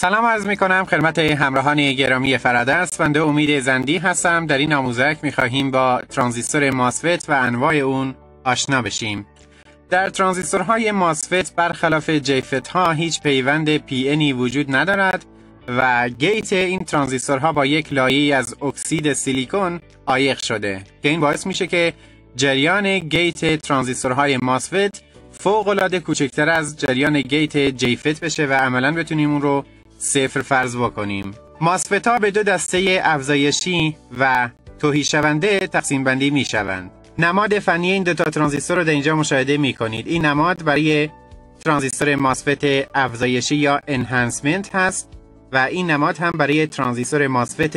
سلام عرض می کنم خدمت همراهان گرامی فرادست بنده امید زندی هستم. در این آموزک می خواهیم با ترانزیستور MOSFET و انواع اون آشنا بشیم. در ترانزیستورهای MOSFET برخلاف JFET ها هیچ پیوند PN ی وجود ندارد و gate این ترانزیستورها با یک لایه از اکسید سیلیکون عایق شده که این باعث میشه که جریان gate ترانزیستورهای MOSFET فوق العاده کوچکتر از جریان gate JFET بشه و عملا بتونیم اون رو صفر فرض بکنیم. MOSFET ها به دو دسته افزایشی و تهی شونده تقسیم بندی می شوند. نماد فنی این دو تا ترانزیستور رو در اینجا مشاهده می کنید. این نماد برای ترانزیستور MOSFET افزایشی یا enhancement هست و این نماد هم برای ترانزیستور MOSFET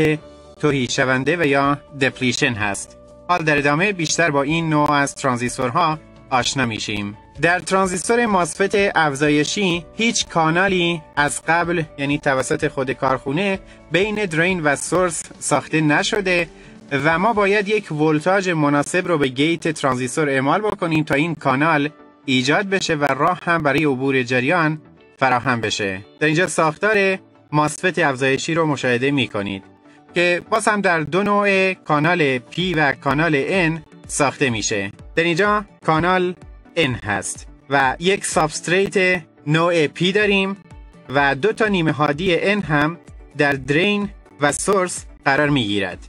تهی شونده و یا depletion هست. حال در ادامه بیشتر با این نوع از ترانزیستورها آشنا میشیم. در ترانزیستور ماسفت افزایشی هیچ کانالی از قبل یعنی توسط خود کارخونه بین درین و سورس ساخته نشده و ما باید یک ولتاژ مناسب رو به گیت ترانزیستور اعمال بکنیم تا این کانال ایجاد بشه و راه هم برای عبور جریان فراهم بشه. در اینجا ساختار ماسفت افزایشی رو مشاهده می کنید که باز هم در دو نوع کانال P و کانال N ساخته میشه. در اینجا کانال N هست و یک سابستریت نوع P داریم و دو تا نیمه هادی N هم در درین و سورس قرار می گیرد.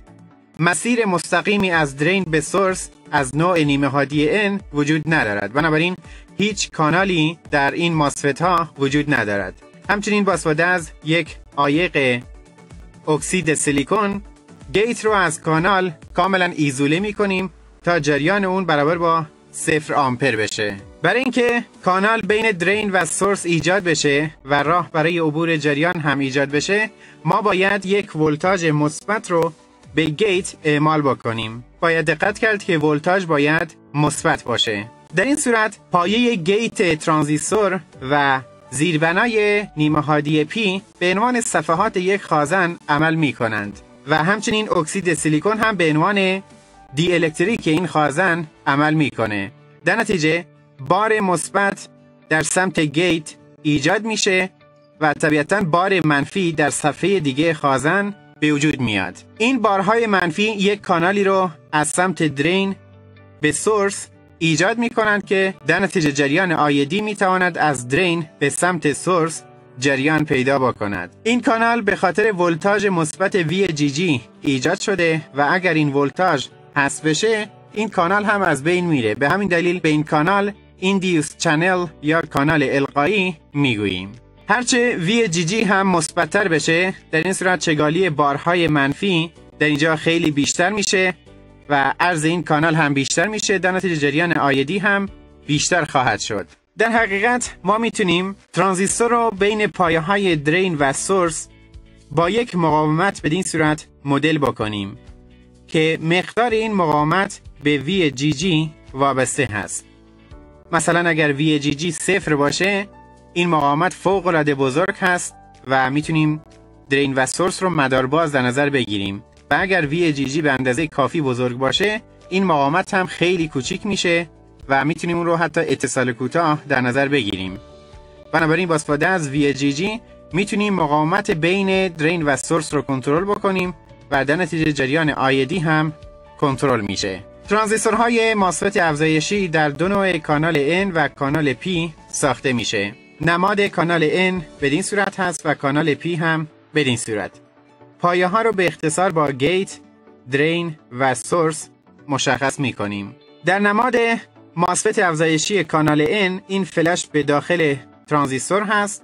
مسیر مستقیمی از درین به سورس از نوع نیمه هادی N وجود ندارد بنابراین هیچ کانالی در این ماسفت ها وجود ندارد همچنین با استفاده از یک عایق اکسید سیلیکون گیت رو از کانال کاملا ایزوله می کنیم تا جریان اون برابر با صفر آمپر بشه. برای اینکه کانال بین درین و سورس ایجاد بشه و راه برای عبور جریان هم ایجاد بشه ما باید یک ولتاژ مثبت رو به گیت اعمال بکنیم. باید دقت کرد که ولتاژ باید مثبت باشه. در این صورت پایه gate ترانزیستور و زیربنای نیمه هادی P به عنوان صفحات یک خازن عمل می کنند و همچنین اکسید سیلیکون هم به عنوان دی الکتریک این خازن عمل می‌کنه. در نتیجه بار مثبت در سمت gate ایجاد میشه و طبیعتا بار منفی در صفحه دیگه خازن به وجود میاد. این بارهای منفی یک کانالی رو از سمت drain به source ایجاد می کنند که در نتیجه جریان ID می تواند از drain به سمت source جریان پیدا بکند. این کانال به خاطر ولتاژ مثبت G ایجاد شده و اگر این ولتاژ حذف بشه این کانال هم از بین میره. به همین دلیل به این کانال induced channel یا کانال القایی می‌گوییم. هرچه VGG هم مثبتتر بشه در این صورت چگالی بارهای منفی در اینجا خیلی بیشتر میشه و عرض این کانال هم بیشتر میشه. در نتیجه جریان آیدی هم بیشتر خواهد شد. در حقیقت ما می‌تونیم ترانزیستور رو بین پایه های درین و سورس با یک مقاومت به این صورت مدل بکنیم. که مقدار این مقاومت به جی وابسته هست. مثلا اگر جی صفر باشه این مقاومت فوق العاده بزرگ هست و می‌تونیم درین و سورس رو مدارباز در نظر بگیریم. و اگر جی به اندازه کافی بزرگ باشه این مقاومت هم خیلی کوچیک میشه و می‌تونیم اون رو حتی اتصال کوتاه در نظر بگیریم. بنابراین با استفاده از جی می‌تونیم مقاومت بین درین و سورس رو کنترل بکنیم و در نتیجه جریان آیدی هم کنترل میشه ترانزیستورهای ماسفت افزایشی در دو نوع کانال N و کانال P ساخته میشه نماد کانال N بدین صورت هست و کانال P هم بدین صورت پایه ها رو به اختصار با گیت، درین و سورس مشخص می کنیم. در نماد ماسفت افزایشی کانال N این فلش به داخل ترانزیستور هست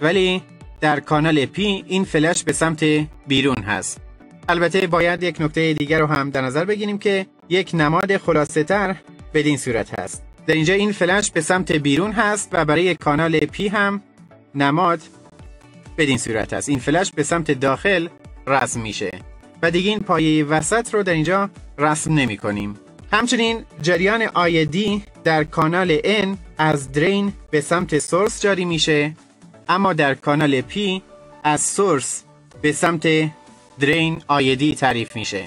ولی در کانال P این فلش به سمت بیرون هست. البته باید یک نکته دیگر رو هم در نظر بگیریم که یک نماد خلاصه تر بدین صورت هست. در اینجا این فلش به سمت بیرون هست و برای کانال پی هم نماد بدین صورت هست. این فلش به سمت داخل رسم میشه و دیگه این پایه وسط رو در اینجا رسم نمی کنیم. همچنین جریان آیدی در کانال N از درین به سمت سورس جاری میشه اما در کانال P از سورس به سمت درین آیدی تعریف میشه.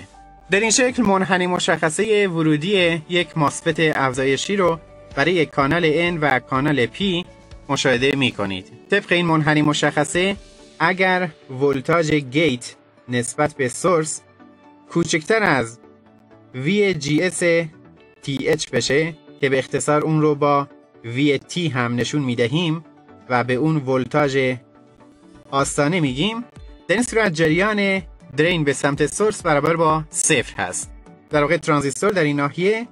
در این شکل منحنی مشخصه ورودی یک ماسفت افزایشی رو برای کانال N و کانال P مشاهده می کنید طبق این منحنی مشخصه اگر ولتاژ گیت نسبت به سورس کوچکتر از VGS TH بشه که به اختصار اون رو با VT هم نشون می‌دهیم و به اون ولتاژ آستانه میگیم در این صورت جریان drain به سمت source برابر با صفر هست. در واقع ترانزیستور در این ناحیه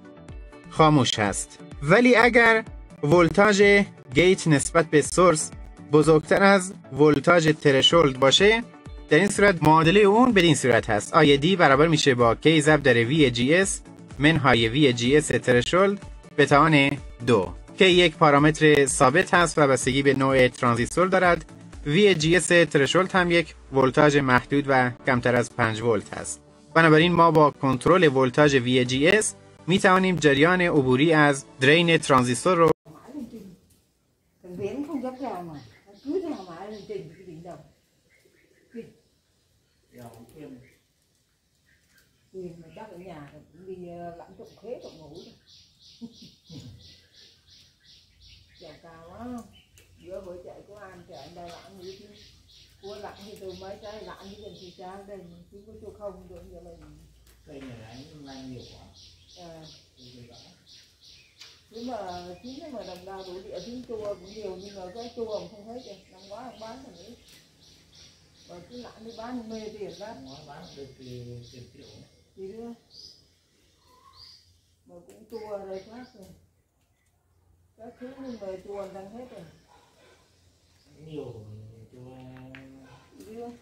خاموش هست. ولی اگر ولتاژ gate نسبت به source بزرگتر از ولتاژ threshold باشه در این صورت معادله اون به این صورت هست. ID برابر میشه با کی ضرب در وی جی اس منهای وی جی اس ترشولد به توان دو. که یک پارامتر ثابت هست و بستگی به نوع ترانزیستور دارد. S threshold هم یک ولتاژ محدود و کمتر از 5 ولت هست بنابراین ما با کنترل ولتاژ S می توانیم جریان عبوری از drain ترانزیستور رو chạy có ăn chạy đây lãng gì chứ. Cua lãng thì từ mấy trái lãng với gần thì trái đây chứ có chỗ không được giờ mình đây là anh mang nhiều quá. À, Tôi nhưng mà chính mà đồng đào đủ địa tiếng chua cũng nhiều nhưng mà cái chua mà không thấy kìa. Năm quá không bán thằng ấy mà cứ lãng đi bán mê tiền lắm bán được từ tiền triệu. Gì nữa? Mà cũng chua rồi khác rồi. Các thứ mà chua đang hết rồi 有，多。